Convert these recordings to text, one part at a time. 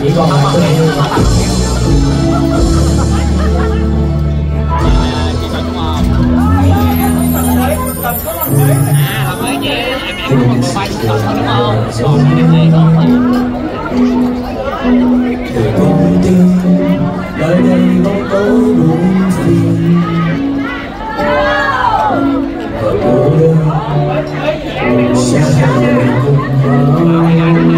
chỉ còn lại À, là mới về em em có một bay đúng không? Còn em này không phải. Tôi tin đời đây bóng tối buồn phiền. Và cô đơn sẽ cùng.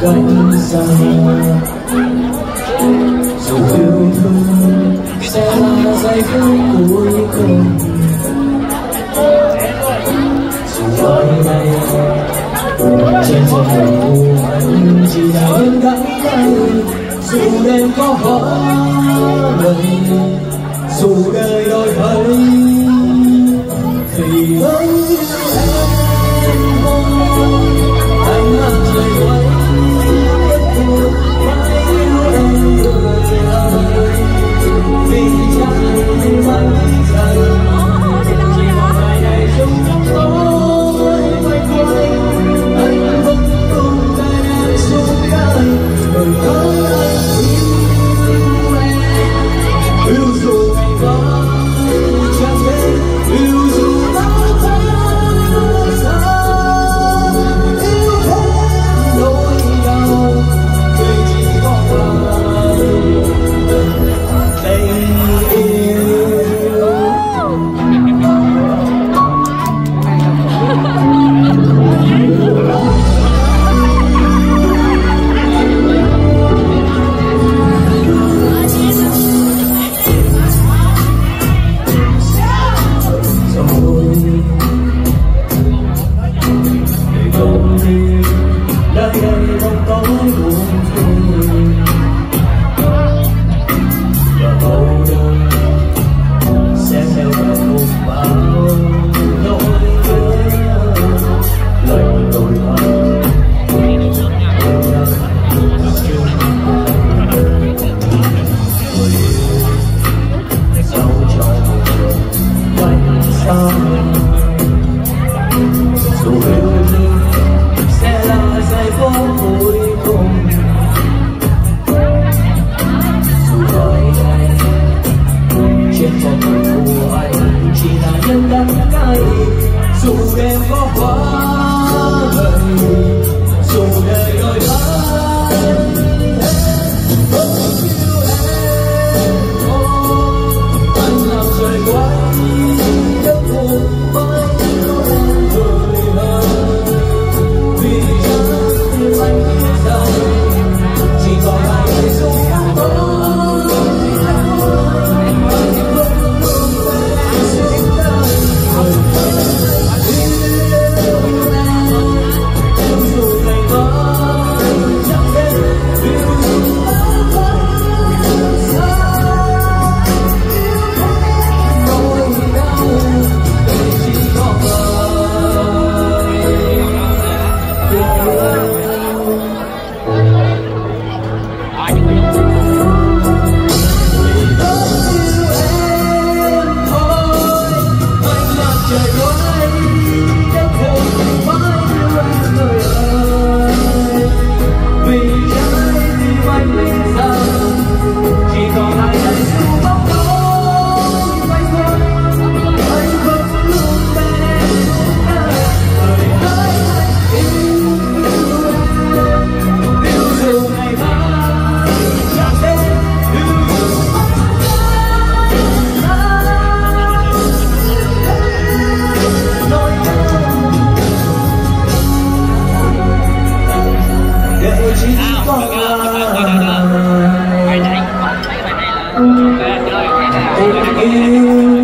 cánh răng dù yêu thương sẽ là giây phút cuối cùng dù hôm nay trên con đường u chỉ là ơn đắng cay dù đêm có khó lần 都会有 Tình yêu